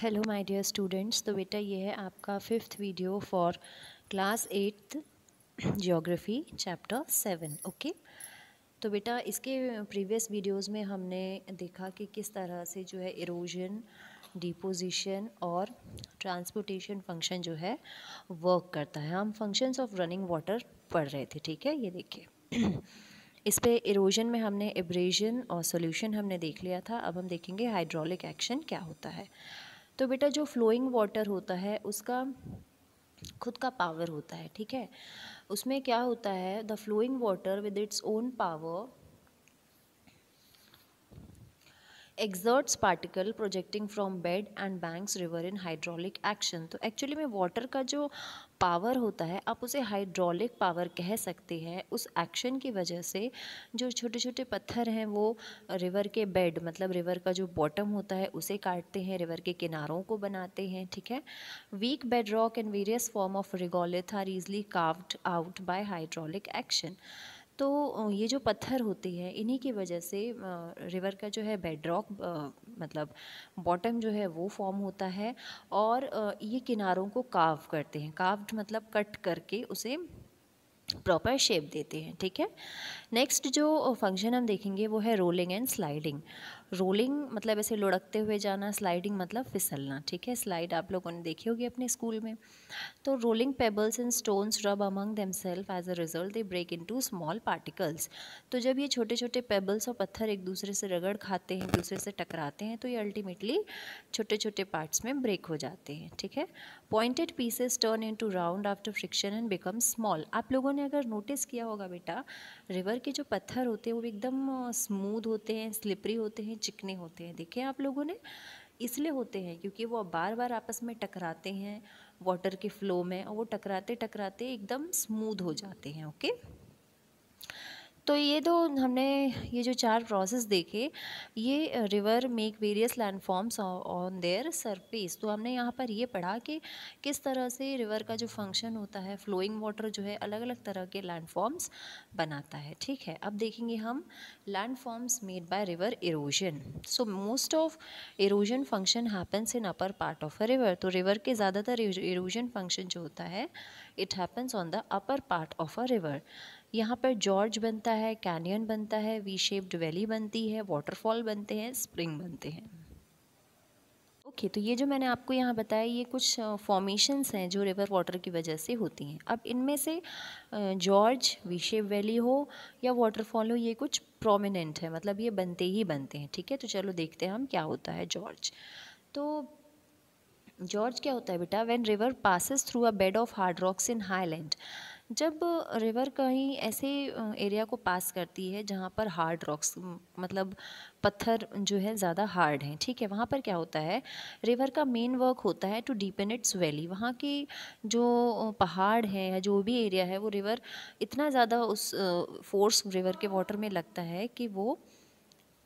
Hello my dear students तो बेटा, ये है आपका fifth video for class eighth geography chapter seven okay तो बेटा, इसके प्रीवियस वीडियोस में हमने देखा कि किस तरह से जो है इरोजन डिपोजिशन और ट्रांसपोर्टेशन फ़ंक्शन जो है वर्क करता है। हम फ़ंक्शंस ऑफ़ रनिंग वाटर पढ़ रहे थे, ठीक है? ये देखिए। इस पे इरोजन में हमने एब्रेजन और सॉल्यूशन हमने देख लिया था। अब हम देखेंगे हाइड्रोलिक एक्शन क्या होता है। तो बेटा जो फ्लोइंग वाटर होता है, उसका खुद का पावर होता है, ठीक है? उसमें क्या होता है the flowing water with its own power exerts particle projecting from bed and banks river in hydraulic action. तो एक्चुअली में वाटर का जो पावर होता है, आप उसे हाइड्रोलिक पावर कह सकते हैं। उस एक्शन की वजह से जो छोटे छोटे पत्थर हैं, वो रिवर के बेड मतलब रिवर का जो बॉटम होता है, उसे काटते हैं रिवर के किनारों को बनाते हैं, ठीक है? Weak bed rock and various form of regolith are easily carved out by hydraulic action तो ये जो पत्थर होते हैं, इन्हीं की वजह से रिवर का जो है बेड रॉक मतलब बॉटम जो है वो फॉर्म होता है और ये किनारों को काव करते हैं। काव्ड मतलब कट करके उसे प्रॉपर शेप देते हैं, ठीक है? नेक्स्ट जो फ़ंक्शन हम देखेंगे वो है रोलिंग एंड स्लाइडिंग रोलिंग मतलब ऐसे लुढ़कते हुए जाना स्लाइडिंग मतलब फिसलना, ठीक है? स्लाइड आप लोगों ने देखी होगी अपने स्कूल में। तो rolling pebbles and stones rub among themselves as a result they break into small particles तो जब ये छोटे छोटे पेबल्स और पत्थर एक दूसरे से रगड़ खाते हैं, दूसरे से टकराते हैं तो ये अल्टीमेटली छोटे छोटे पार्ट्स में ब्रेक हो जाते हैं, ठीक है? Pointed pieces turn into round after friction and become small आप लोगों ने अगर नोटिस किया होगा बेटा रिवर के जो पत्थर होते हैं, वो एकदम स्मूद होते हैं स्लिपरी होते हैं चिकने होते हैं। देखे आप लोगों ने? इसलिए होते हैं क्योंकि वो बार बार आपस में टकराते हैं वाटर के फ्लो में, और वो टकराते टकराते एकदम स्मूद हो जाते हैं ओके तो ये तो हमने ये जो चार प्रोसेस देखे, ये river make various landforms on their surface तो हमने यहाँ पर ये पढ़ा कि किस तरह से रिवर का जो फ़ंक्शन होता है फ्लोइंग वाटर जो है अलग अलग तरह के लैंडफॉर्म्स बनाता है, ठीक है? अब देखेंगे हम landforms made by river erosion so most of erosion function happens in upper part of a river तो रिवर के ज़्यादातर इरोजन फ़ंक्शन जो होता है it happens on the upper part of a river यहाँ पर जॉर्ज बनता है कैनियन बनता है वी शेप्ड वैली बनती है वाटरफॉल बनते हैं स्प्रिंग बनते हैं। ओके okay, तो ये जो मैंने आपको यहाँ बताया ये कुछ फॉर्मेशंस हैं जो रिवर वाटर की वजह से होती हैं। अब इनमें से जॉर्ज वी शेप वैली हो या वाटरफॉल हो ये कुछ प्रोमिनेंट है मतलब ये बनते ही बनते हैं ठीक है? तो चलो देखते हैं हम क्या होता है जॉर्ज। तो जॉर्ज क्या होता है बेटा? When river passes through a bed of hard rocks in highland जब रिवर कहीं ऐसे एरिया को पास करती है जहाँ पर हार्ड रॉक्स मतलब पत्थर जो है ज़्यादा हार्ड हैं, ठीक है? वहाँ पर क्या होता है? रिवर का मेन वर्क होता है टू डीपन इट्स वैली वहाँ की जो पहाड़ है या जो भी एरिया है, वो रिवर इतना ज़्यादा उस फोर्स रिवर के वाटर में लगता है कि वो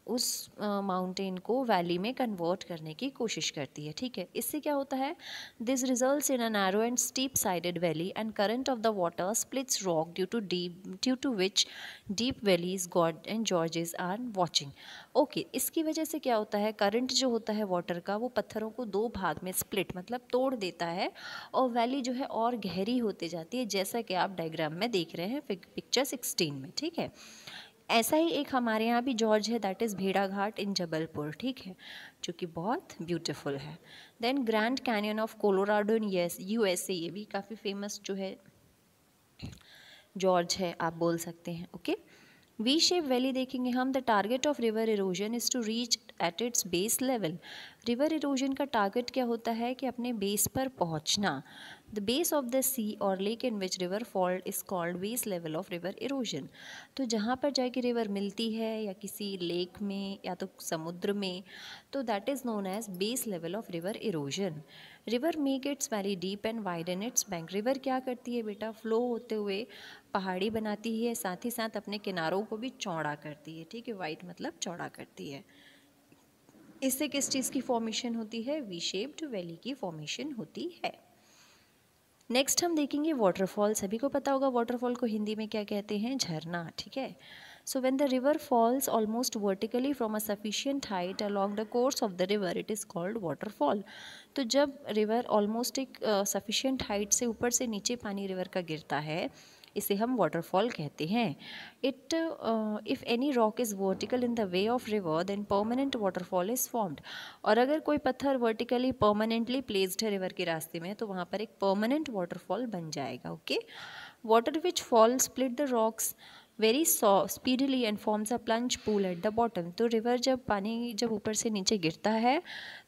उस माउंटेन को वैली में कन्वर्ट करने की कोशिश करती है, ठीक है? इससे क्या होता है? This results in a narrow and steep sided valley and current of the water splits rock due to deep due to which deep valleys God and gorges are watching okay इसकी वजह से क्या होता है? करंट जो होता है water का, वो पत्थरों को दो भाग में स्प्लिट मतलब तोड़ देता है और वैली जो है और गहरी होती जाती है, जैसा कि आप डायग्राम में देख रहे हैं पिक्चर सिक्सटीन में, ठीक है? ऐसा ही एक हमारे यहाँ भी जॉर्ज है दैट इज़ भेड़ा घाट इन जबलपुर, ठीक है जो कि बहुत ब्यूटीफुल है then Grand Canyon of Colorado in yes U S A ये भी काफ़ी फ़ेमस जो है, जॉर्ज है, आप बोल सकते हैं okay okay? V shape valley देखेंगे हम the target of river erosion is to reach at its base level river erosion का टारगेट क्या होता है कि अपने बेस पर पहुँचना। The base of the sea और lake in which river fault is called base level of river erosion तो जहाँ पर जाके रिवर मिलती है या किसी लेक में या तो समुद्र में तो that is known as base level of river erosion river make its very deep and wide in its bank river क्या करती है बेटा? फ्लो होते हुए पहाड़ी बनाती है, साथ ही साथ अपने किनारों को भी चौड़ा करती है, ठीक है? वाइड मतलब चौड़ा करती है। इससे किस चीज़ की फॉर्मेशन होती है? वी शेप्ड वैली की फॉर्मेशन होती है। नेक्स्ट हम देखेंगे वाटरफॉल सभी को पता होगा वाटरफॉल को हिंदी में क्या कहते हैं? झरना, ठीक है? So when the river falls almost vertically from a sufficient height along the course of the river, it is called waterfall. तो जब रिवर ऑलमोस्ट एक uh, हाइट से ऊपर से नीचे पानी रिवर का गिरता है इसे हम वाटरफॉल कहते हैं। It if any rock is vertical in the way of river then permanent waterfall is formed और अगर कोई पत्थर वर्टिकली परमानेंटली प्लेस्ड है रिवर के रास्ते में तो वहाँ पर एक परमानेंट वाटरफॉल बन जाएगा okay water which fall split the rocks very so speedly and forms a plunge pool at the bottom तो रिवर जब पानी जब ऊपर से नीचे गिरता है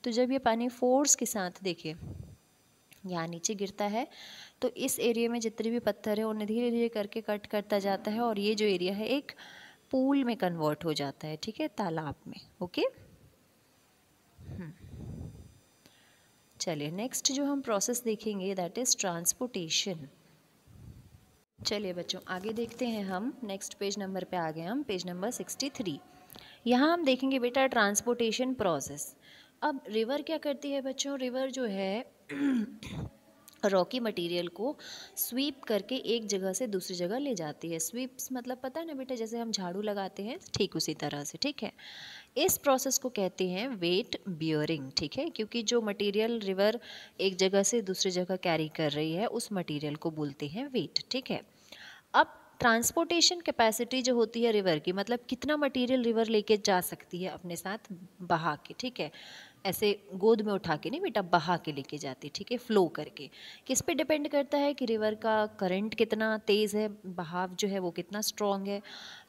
तो जब ये पानी फोर्स के साथ देखे यहाँ नीचे गिरता है तो इस एरिया में जितने भी पत्थर है, उन्हें धीरे धीरे करके कट करता जाता है और ये जो एरिया है, एक पूल में कन्वर्ट हो जाता है, ठीक है, तालाब में ओके हम्म। चलिए नेक्स्ट जो हम प्रोसेस देखेंगे दैट इज़ ट्रांसपोर्टेशन चलिए बच्चों, आगे देखते हैं हम। नेक्स्ट पेज नंबर पे आ गए हम पेज नंबर सिक्सटी थ्री यहाँ हम देखेंगे बेटा ट्रांसपोर्टेशन प्रोसेस अब रिवर क्या करती है बच्चों? रिवर जो है रॉकी मटेरियल को स्वीप करके एक जगह से दूसरी जगह ले जाती है। स्वीप्स मतलब पता है ना बेटा, जैसे हम झाड़ू लगाते हैं, ठीक उसी तरह से, ठीक है? इस प्रोसेस को कहते हैं वेट बियरिंग ठीक है? क्योंकि जो मटेरियल रिवर एक जगह से दूसरी जगह कैरी कर रही है, उस मटेरियल को बोलते हैं वेट ठीक है? अब ट्रांसपोर्टेशन कैपेसिटी जो होती है रिवर की मतलब कितना मटेरियल रिवर लेके जा सकती है अपने साथ बहा के, ठीक है? ऐसे गोद में उठा के नहीं, बेटा, बहा के लेके जाती, ठीक है? फ्लो करके। किस पे डिपेंड करता है कि रिवर का करंट कितना तेज़ है? बहाव जो है वो कितना स्ट्रॉन्ग है?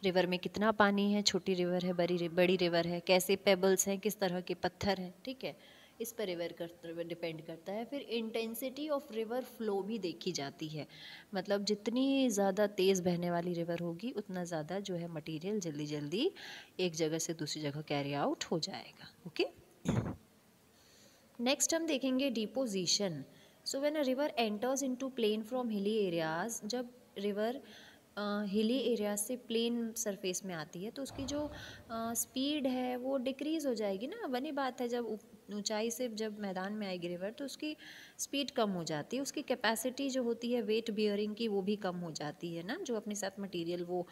रिवर में कितना पानी है? छोटी रिवर है, बड़ी बड़ी रिवर है? कैसे पेबल्स हैं? किस तरह के पत्थर हैं? ठीक है? इस पर रिवर कर डिपेंड करता है। फिर इंटेंसिटी ऑफ़ रिवर फ्लो भी देखी जाती है। मतलब जितनी ज़्यादा तेज़ बहने वाली रिवर होगी, उतना ज़्यादा जो है मटेरियल जल्दी जल्दी एक जगह से दूसरी जगह कैरी आउट हो जाएगा। ओके नेक्स्ट हम देखेंगे deposition so when a river enters into plain from hilly areas जब रिवर हिली एरिया से प्लेन सरफेस में आती है तो उसकी जो स्पीड है, वो डिक्रीज़ हो जाएगी ना? बनी बात है जब ऊंचाई से जब मैदान में आएगी रिवर तो उसकी स्पीड कम हो जाती है। उसकी कैपेसिटी जो होती है वेट बियरिंग की, वो भी कम हो जाती है ना? जो अपने साथ मटेरियल वो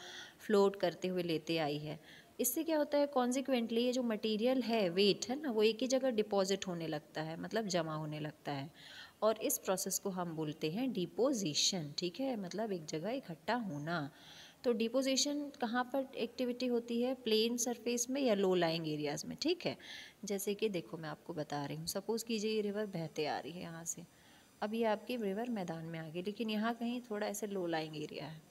फ्लोट करते हुए लेते आई है। इससे क्या होता है कॉन्सिक्वेंटली ये जो मटेरियल है वेट है ना, वो एक ही जगह डिपॉजिट होने लगता है मतलब जमा होने लगता है। और इस प्रोसेस को हम बोलते हैं डिपोजिशन ठीक है? मतलब एक जगह इकट्ठा होना। तो डिपोजिशन कहाँ पर एक्टिविटी होती है? प्लेन सरफेस में या लो लाइंग एरियाज़ में, ठीक है? जैसे कि देखो, मैं आपको बता रही हूँ सपोज़ कीजिए ये रिवर बहते आ रही है यहाँ से। अब ये आपकी रिवर मैदान में आ गई लेकिन यहाँ कहीं थोड़ा ऐसे लो लाइंग एरिया है।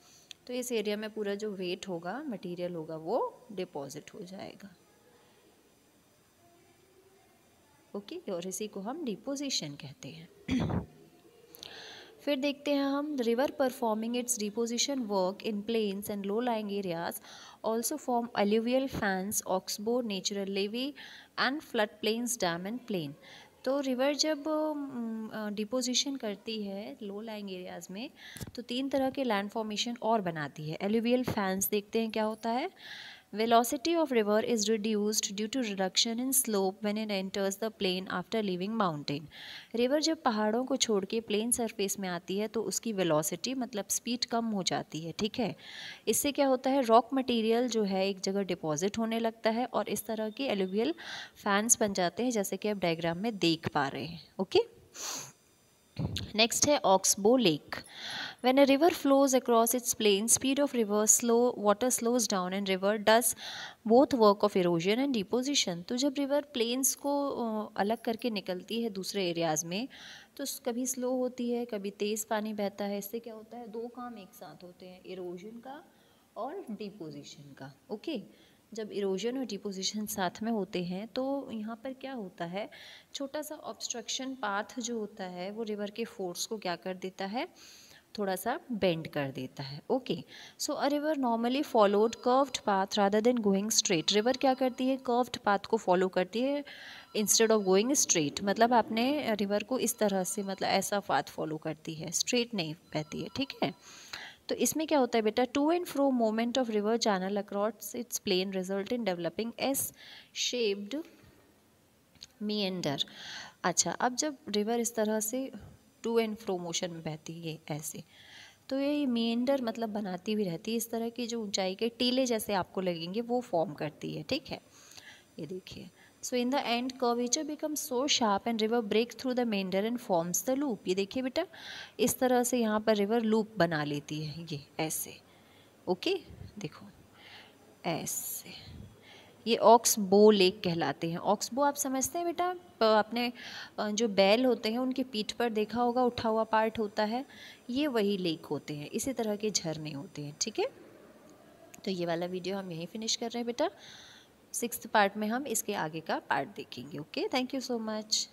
तो इस एरिया में पूरा जो वेट होगा मटेरियल होगा, वो डिपॉजिट हो जाएगा। ओके और इसी को हम डिपोजिशन कहते हैं। फिर देखते हैं हम river performing its deposition work in plains and low lying areas also form alluvial fans oxbow natural levee and flood plains dam and plain तो रिवर जब डिपोजिशन करती है लो लाइंग एरियाज़ में तो तीन तरह के लैंड फॉर्मेशन और बनाती है। एलुवियल फैंस देखते हैं क्या होता है? Velocity of river is reduced due to reduction in slope when it enters the plain after leaving mountain. River जब पहाड़ों को छोड़ के प्लेन सरफेस में आती है तो उसकी वेलोसिटी मतलब स्पीड कम हो जाती है, ठीक है? इससे क्या होता है? रॉक मटेरियल जो है, एक जगह डिपॉजिट होने लगता है और इस तरह के एलुवियल फैंस बन जाते हैं, जैसे कि आप डायग्राम में देख पा रहे हैं ओके नेक्स्ट है oxbow lake When a river flows across its plain, speed of river slow, water slows down and river does both work of erosion and deposition. तो जब रिवर प्लेन्स को अलग करके निकलती है दूसरे एरियाज़ में तो कभी स्लो होती है कभी तेज़ पानी बहता है। इससे क्या होता है? दो काम एक साथ होते हैं इरोजन का और डिपोजिशन का। ओके जब इरोजन और डिपोजिशन साथ में होते हैं तो यहाँ पर क्या होता है? छोटा सा ऑब्स्ट्रक्शन पाथ जो होता है वो रिवर के फोर्स को क्या कर देता है? थोड़ा सा बेंड कर देता है okay so a river normally followed curved path rather than going straight river क्या करती है? कर्व्ड पाथ को फॉलो करती है इंस्टेड ऑफ़ गोइंग स्ट्रेट मतलब आपने रिवर को इस तरह से मतलब ऐसा पाथ फॉलो करती है स्ट्रेट नहीं बहती है, ठीक है? तो इसमें क्या होता है बेटा? To and fro moment of river channel across its plain result in developing S shaped me अच्छा अब जब रिवर इस तरह से टू एंड फ्रो मोशन में बहती है ऐसे। तो ये मेंडर मतलब बनाती हुई रहती है। इस तरह की जो ऊंचाई के टीले जैसे आपको लगेंगे, वो फॉर्म करती है, ठीक है? ये देखिए। So in the end curvature become so sharp and river break through the meander and forms the loop ये देखिए बेटा, इस तरह से यहाँ पर रिवर लूप बना लेती है ये, ऐसे। ओके देखो, ऐसे। ये ऑक्स बो लेक कहलाते हैं। ऑक्सबो आप समझते हैं बेटा? अपने जो बैल होते हैं, उनकी पीठ पर देखा होगा, उठा हुआ पार्ट होता है। ये वही लेक होते हैं। इसी तरह के झरने होते हैं, ठीक है? तो ये वाला वीडियो हम यहीं फिनिश कर रहे हैं बेटा। सिक्स पार्ट में हम इसके आगे का पार्ट देखेंगे okay thank you so much